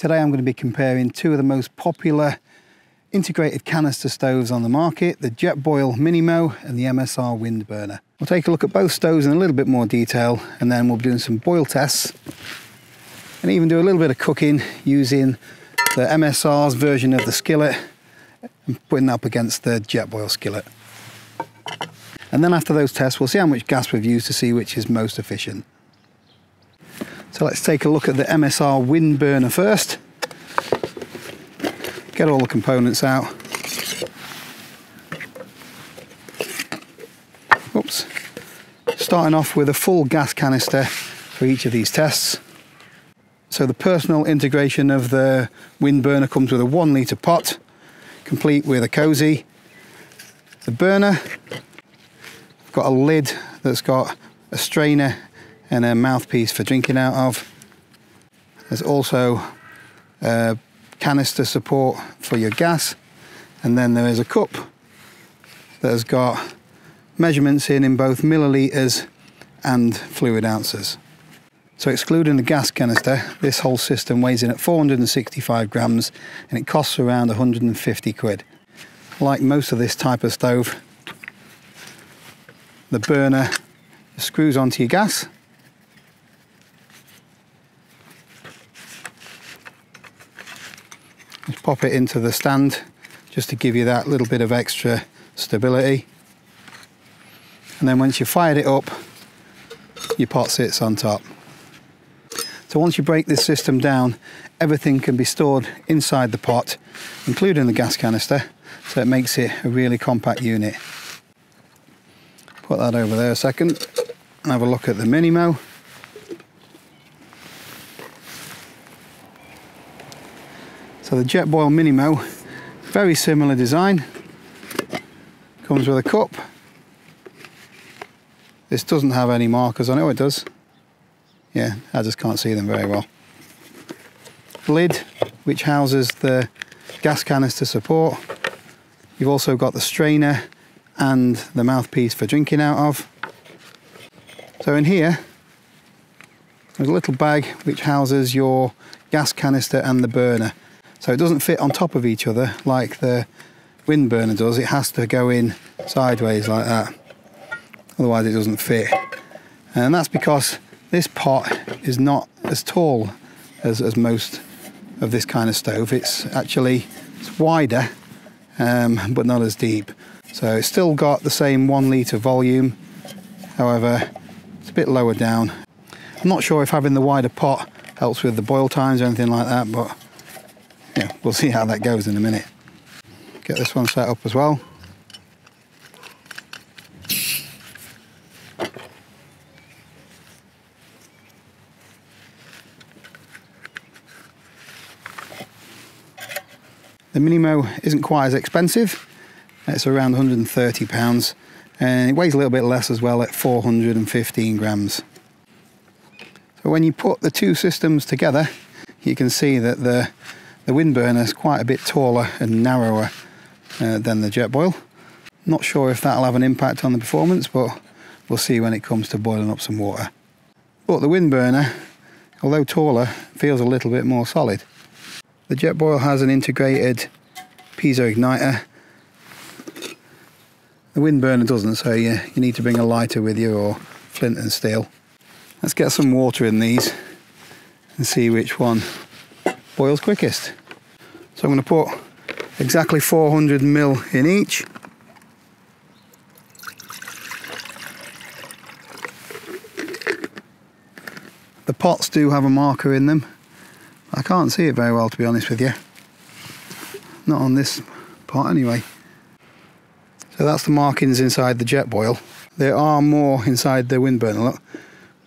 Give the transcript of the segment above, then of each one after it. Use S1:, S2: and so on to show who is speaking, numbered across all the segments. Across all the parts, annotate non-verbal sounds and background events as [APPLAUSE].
S1: Today I'm going to be comparing two of the most popular integrated canister stoves on the market, the Jetboil Minimo and the MSR Windburner. We'll take a look at both stoves in a little bit more detail and then we'll be doing some boil tests and even do a little bit of cooking using the MSR's version of the skillet and putting that up against the Jetboil skillet. And then after those tests, we'll see how much gas we've used to see which is most efficient. So let's take a look at the MSR Windburner first. Get all the components out. Oops. Starting off with a full gas canister for each of these tests. So the personal integration of the Windburner comes with a one litre pot, complete with a cosy. The burner, got a lid that's got a strainer and a mouthpiece for drinking out of. There's also a canister support for your gas and then there is a cup that has got measurements in in both milliliters and fluid ounces. So excluding the gas canister, this whole system weighs in at 465 grams and it costs around 150 quid. Like most of this type of stove, the burner screws onto your gas Just pop it into the stand just to give you that little bit of extra stability. And then once you've fired it up, your pot sits on top. So once you break this system down, everything can be stored inside the pot, including the gas canister, so it makes it a really compact unit. Put that over there a second and have a look at the Minimo. So the Jetboil Minimo, very similar design. Comes with a cup. This doesn't have any markers on it. Oh, it does. Yeah, I just can't see them very well. Lid, which houses the gas canister support. You've also got the strainer and the mouthpiece for drinking out of. So in here, there's a little bag which houses your gas canister and the burner. So it doesn't fit on top of each other like the Windburner does. It has to go in sideways like that. Otherwise it doesn't fit. And that's because this pot is not as tall as, as most of this kind of stove. It's actually it's wider, um, but not as deep. So it's still got the same one litre volume. However, it's a bit lower down. I'm not sure if having the wider pot helps with the boil times or anything like that, but yeah, we'll see how that goes in a minute. Get this one set up as well. The Minimo isn't quite as expensive. It's around 130 pounds and it weighs a little bit less as well at 415 grams. So when you put the two systems together, you can see that the the Windburner is quite a bit taller and narrower uh, than the Jetboil. Not sure if that'll have an impact on the performance, but we'll see when it comes to boiling up some water. But the Windburner, although taller, feels a little bit more solid. The Jetboil has an integrated piezo igniter. The Windburner doesn't, so you, you need to bring a lighter with you or flint and steel. Let's get some water in these and see which one boils quickest. So I'm going to put exactly 400 mil in each. The pots do have a marker in them. I can't see it very well to be honest with you. Not on this pot anyway. So that's the markings inside the jet Jetboil. There are more inside the Windburner, look,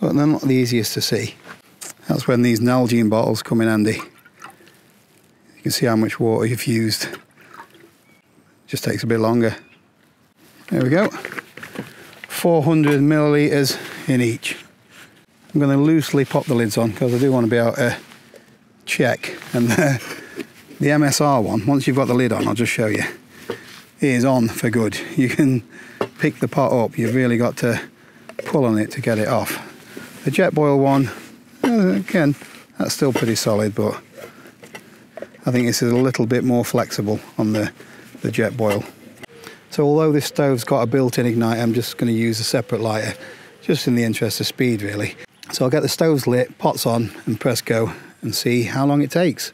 S1: but they're not the easiest to see. That's when these Nalgene bottles come in handy. Can see how much water you've used. Just takes a bit longer. There we go. 400 millilitres in each. I'm going to loosely pop the lids on because I do want to be able to check. And [LAUGHS] the, the MSR one, once you've got the lid on, I'll just show you, is on for good. You can pick the pot up, you've really got to pull on it to get it off. The Jetboil one, again, that's still pretty solid, but I think this is a little bit more flexible on the, the Jetboil. So although this stove's got a built-in igniter, I'm just going to use a separate lighter, just in the interest of speed really. So I'll get the stoves lit, pots on and press go and see how long it takes.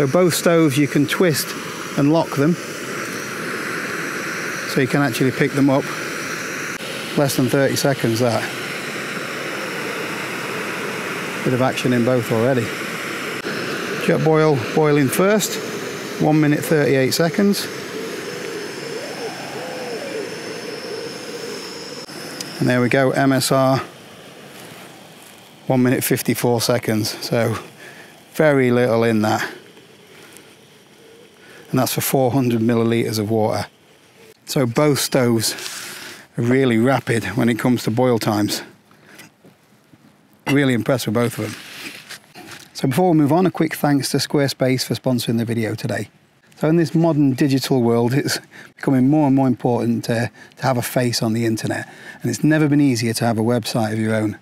S1: So both stoves you can twist and lock them. So you can actually pick them up. Less than 30 seconds that. Bit of action in both already. Jetboil boiling first. 1 minute 38 seconds. And there we go MSR 1 minute 54 seconds. So very little in that and that's for 400 millilitres of water. So both stoves are really rapid when it comes to boil times. Really impressed with both of them. So before we move on, a quick thanks to Squarespace for sponsoring the video today. So in this modern digital world, it's becoming more and more important to, to have a face on the internet. And it's never been easier to have a website of your own.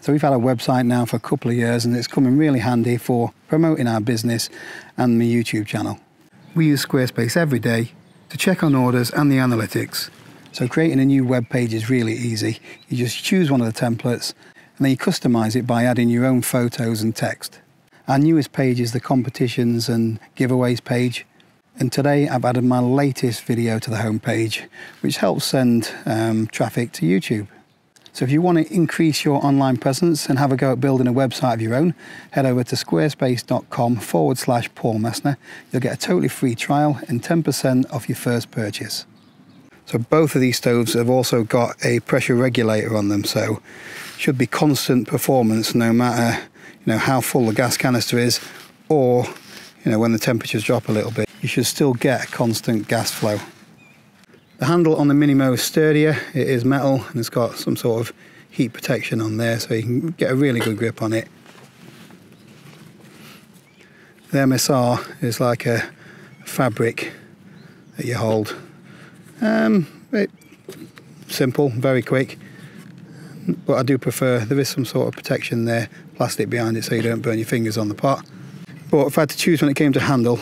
S1: So we've had a website now for a couple of years and it's coming really handy for promoting our business and the YouTube channel we use Squarespace every day to check on orders and the analytics. So creating a new web page is really easy. You just choose one of the templates and then you customize it by adding your own photos and text. Our newest page is the competitions and giveaways page. And today I've added my latest video to the homepage, which helps send um, traffic to YouTube. So if you want to increase your online presence and have a go at building a website of your own, head over to squarespace.com forward slash Paul Messner. You'll get a totally free trial and 10% off your first purchase. So both of these stoves have also got a pressure regulator on them, so should be constant performance no matter you know how full the gas canister is or you know when the temperatures drop a little bit. You should still get constant gas flow. The handle on the Minimo is sturdier, it is metal and it's got some sort of heat protection on there so you can get a really good grip on it. The MSR is like a fabric that you hold. Um, it, simple, very quick, but I do prefer there is some sort of protection there, plastic behind it so you don't burn your fingers on the pot. But if I had to choose when it came to handle,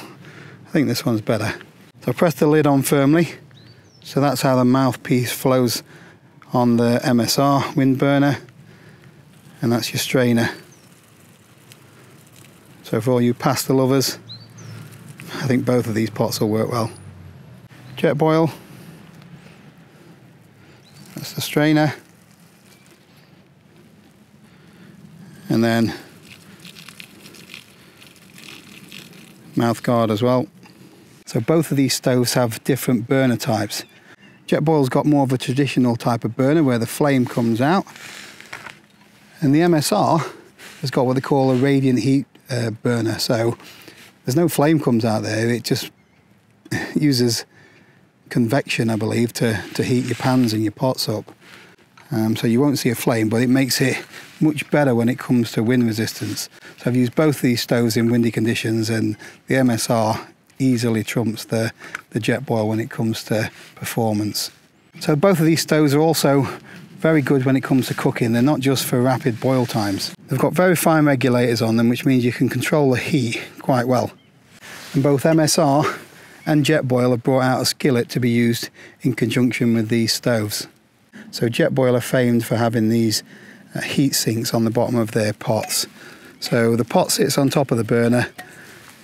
S1: I think this one's better. So I press the lid on firmly so that's how the mouthpiece flows on the MSR Windburner and that's your strainer. So for all you pasta lovers, I think both of these pots will work well. Jetboil, that's the strainer. And then mouth guard as well. So both of these stoves have different burner types. Jetboil's got more of a traditional type of burner where the flame comes out. And the MSR has got what they call a radiant heat uh, burner. So there's no flame comes out there. It just [LAUGHS] uses convection, I believe, to, to heat your pans and your pots up. Um, so you won't see a flame, but it makes it much better when it comes to wind resistance. So I've used both these stoves in windy conditions and the MSR easily trumps the, the Jetboil when it comes to performance. So both of these stoves are also very good when it comes to cooking. They're not just for rapid boil times. They've got very fine regulators on them, which means you can control the heat quite well. And both MSR and Jetboil have brought out a skillet to be used in conjunction with these stoves. So Jetboil are famed for having these uh, heat sinks on the bottom of their pots. So the pot sits on top of the burner,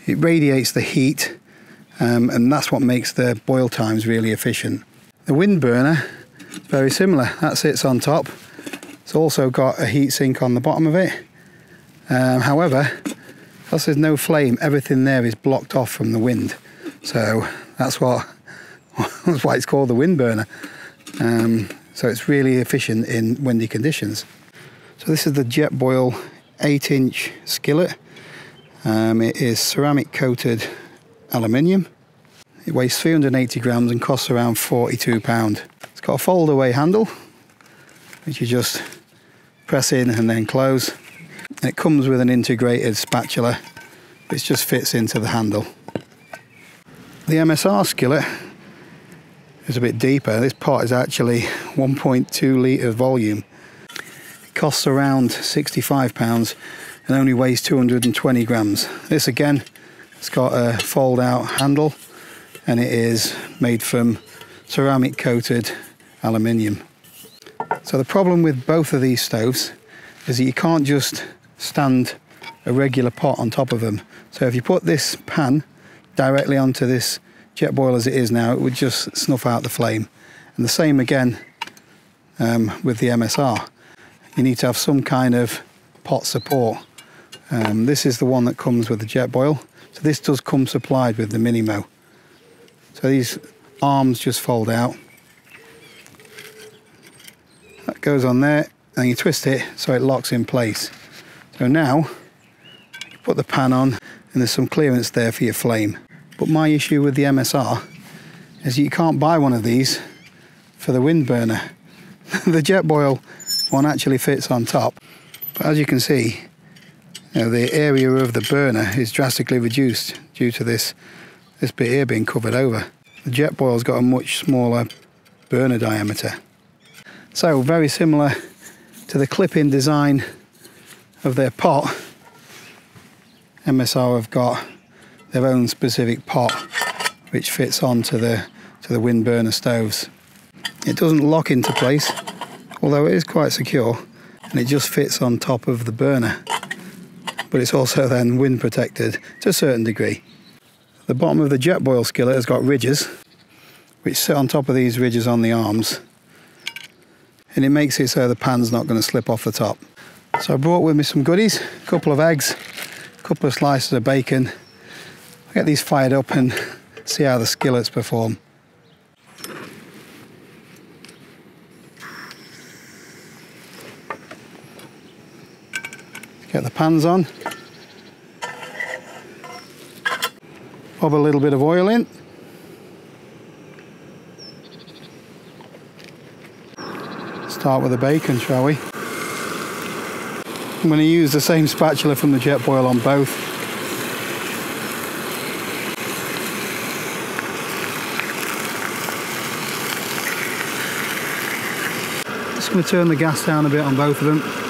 S1: it radiates the heat um, and that's what makes the boil times really efficient. The Windburner, very similar. That sits on top. It's also got a heat sink on the bottom of it. Um, however, because there's no flame, everything there is blocked off from the wind. So that's what [LAUGHS] that's why it's called the Windburner. Um, so it's really efficient in windy conditions. So this is the Jetboil 8 inch skillet. Um, it is ceramic coated aluminium. It weighs 380 grams and costs around 42 pound. It's got a fold away handle, which you just press in and then close. It comes with an integrated spatula which just fits into the handle. The MSR skillet is a bit deeper. This pot is actually 1.2 litre volume. It costs around £65 and only weighs 220 grams. This again, it's got a fold out handle and it is made from ceramic coated aluminium. So the problem with both of these stoves is that you can't just stand a regular pot on top of them. So if you put this pan directly onto this jet Jetboil as it is now, it would just snuff out the flame. And the same again um, with the MSR. You need to have some kind of pot support. Um, this is the one that comes with the jet Jetboil. So this does come supplied with the Minimo. So these arms just fold out. That goes on there and you twist it so it locks in place. So now you put the pan on and there's some clearance there for your flame. But my issue with the MSR is you can't buy one of these for the Windburner. [LAUGHS] the Jetboil one actually fits on top. But as you can see, know, the area of the burner is drastically reduced due to this, this bit here being covered over. The Jetboil's got a much smaller burner diameter. So very similar to the clip-in design of their pot, MSR have got their own specific pot which fits onto the to the Windburner stoves. It doesn't lock into place, although it is quite secure, and it just fits on top of the burner. But it's also then wind protected to a certain degree. The bottom of the Jetboil skillet has got ridges, which sit on top of these ridges on the arms, and it makes it so the pan's not going to slip off the top. So I brought with me some goodies, a couple of eggs, a couple of slices of bacon, get these fired up and see how the skillets perform. Get the pans on. Pop a little bit of oil in. Start with the bacon, shall we? I'm going to use the same spatula from the Jetboil on both. Just going to turn the gas down a bit on both of them.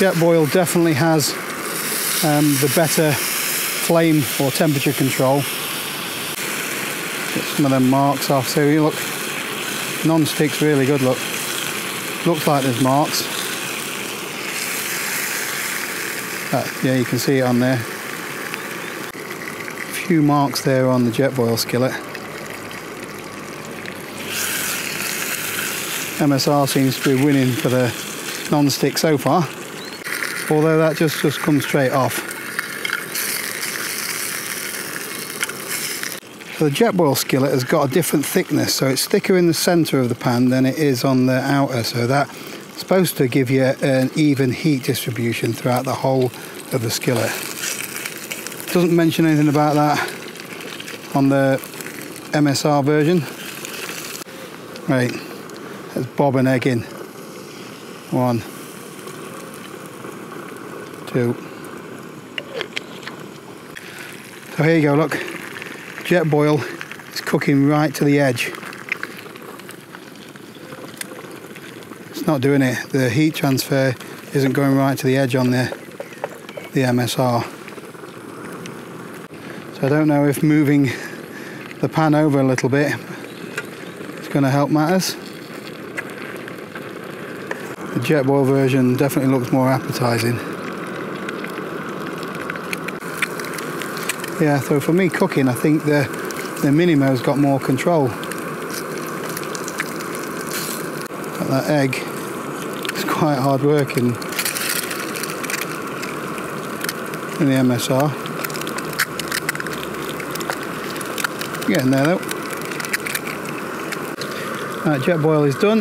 S1: Jetboil definitely has um, the better flame or temperature control. Get some of them marks off. So you look, non-stick's really good. Look, looks like there's marks. Yeah, you can see it on there A few marks there on the Jetboil skillet. MSR seems to be winning for the non-stick so far, although that just, just comes straight off. So the Jetboil skillet has got a different thickness, so it's thicker in the centre of the pan than it is on the outer, so that's supposed to give you an even heat distribution throughout the whole of the skillet. Doesn't mention anything about that on the MSR version. Right, let's bob an egg in. One, two. So here you go, look. Jetboil is cooking right to the edge. It's not doing it. The heat transfer isn't going right to the edge on the, the MSR. So I don't know if moving the pan over a little bit is going to help matters. The Jetboil version definitely looks more appetizing. Yeah, so for me cooking, I think the, the Minimo's got more control. But that egg is quite hard working in the MSR. Getting there though. Right, Jetboil is done.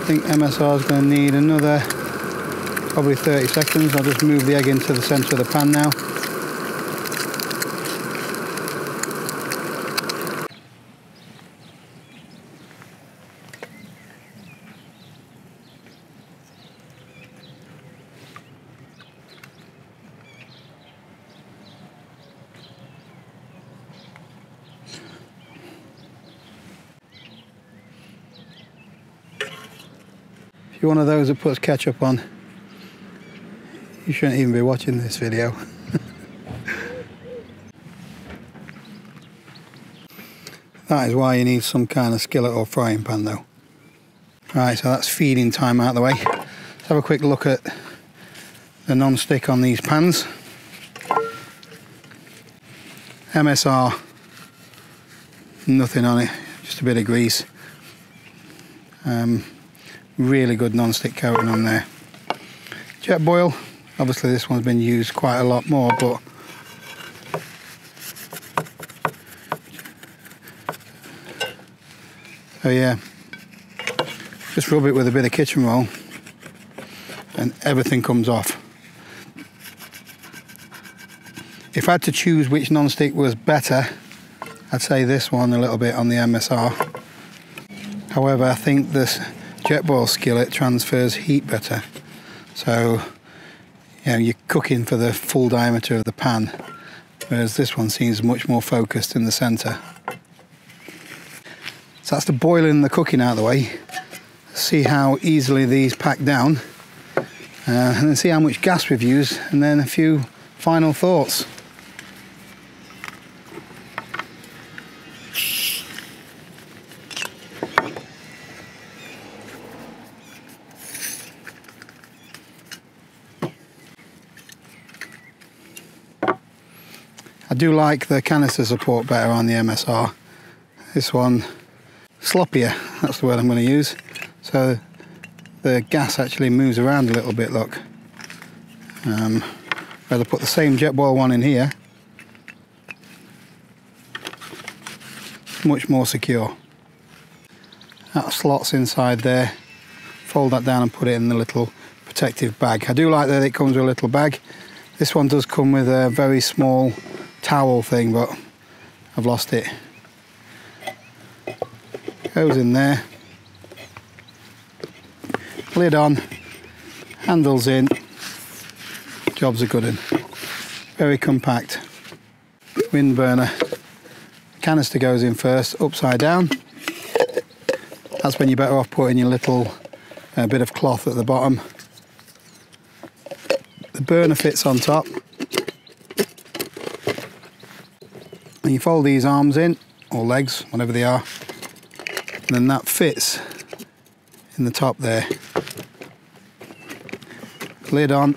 S1: I think MSR is going to need another probably 30 seconds. I'll just move the egg into the centre of the pan now. You're one of those that puts ketchup on you shouldn't even be watching this video. that is why you need some kind of skillet or frying pan though. Right, so that's feeding time out of the way. Let's have a quick look at the non-stick on these pans. MSR, nothing on it, just a bit of grease. Um, really good non-stick coating on there. Jetboil, obviously this one's been used quite a lot more, but oh yeah, just rub it with a bit of kitchen roll and everything comes off. If I had to choose which non-stick was better, I'd say this one a little bit on the MSR. However, I think this Jetboil skillet transfers heat better. So, you know, you're cooking for the full diameter of the pan, whereas this one seems much more focused in the centre. So that's the boiling and the cooking out of the way. See how easily these pack down, uh, and then see how much gas we've used, and then a few final thoughts. Do like the canister support better on the MSR. This one, sloppier, that's the word I'm going to use. So the gas actually moves around a little bit, look. Um, rather put the same Jetboil one in here. Much more secure. That slots inside there. Fold that down and put it in the little protective bag. I do like that it comes with a little bag. This one does come with a very small towel thing, but I've lost it. Goes in there. Lid on. Handles in. Job's a good one. Very compact. Windburner. Canister goes in first, upside down. That's when you're better off putting your little uh, bit of cloth at the bottom. The burner fits on top. And you fold these arms in or legs whatever they are and then that fits in the top there. Lid on.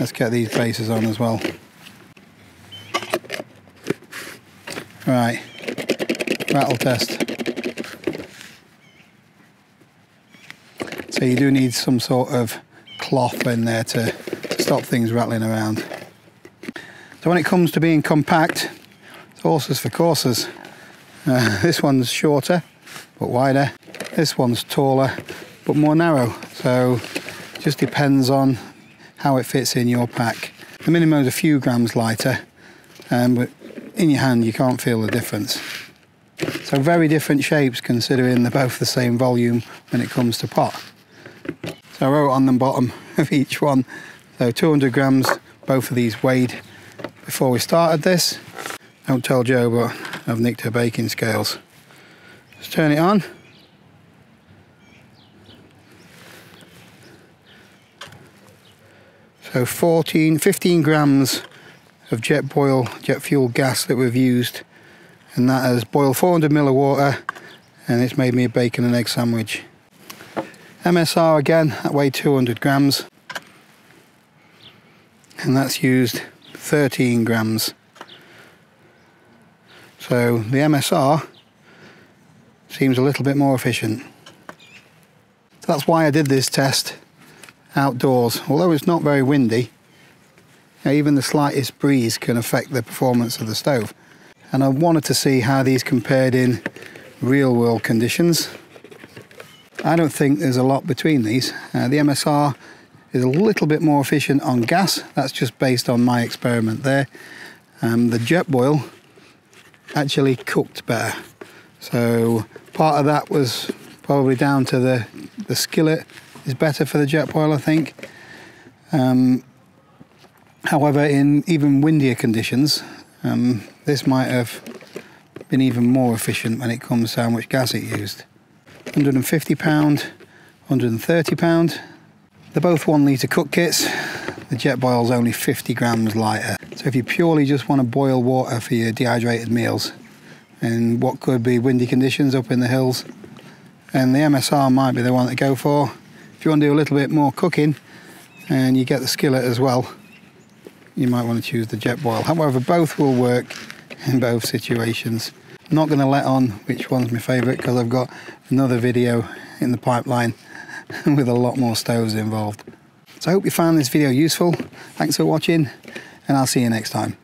S1: Let's get these bases on as well. Right. Rattle test. So you do need some sort of cloth in there to stop things rattling around so when it comes to being compact, it's horses for courses. Uh, [LAUGHS] this one's shorter but wider. This one's taller but more narrow. So it just depends on how it fits in your pack. The Minimo is a few grams lighter, um, but in your hand you can't feel the difference. So very different shapes considering they're both the same volume when it comes to pot. So I wrote on the bottom [LAUGHS] of each one, so 200 grams, both of these weighed before we started this. Don't tell Joe, but I've nicked her baking scales. Just turn it on. So 14, 15 grams of Jetboil, jet fuel gas that we've used. And that has boiled 400 ml of water and it's made me a bacon and egg sandwich. MSR again, that weighed 200 grams. And that's used 13 grams. So the MSR seems a little bit more efficient. So that's why I did this test outdoors. Although it's not very windy, even the slightest breeze can affect the performance of the stove. And I wanted to see how these compared in real world conditions. I don't think there's a lot between these. Uh, the MSR is a little bit more efficient on gas. That's just based on my experiment there. Um, the Jetboil actually cooked better. So part of that was probably down to the, the skillet is better for the Jetboil, I think. Um, however, in even windier conditions, um, this might have been even more efficient when it comes to how much gas it used. 150 pound, 130 pound. They're both one litre cook kits. The Jetboil's only 50 grams lighter. So if you purely just want to boil water for your dehydrated meals in what could be windy conditions up in the hills, and the MSR might be the one to go for. If you want to do a little bit more cooking and you get the skillet as well, you might want to choose the Jetboil. However, both will work in both situations. I'm not going to let on which one's my favourite because I've got another video in the pipeline [LAUGHS] with a lot more stoves involved. So I hope you found this video useful. Thanks for watching and I'll see you next time.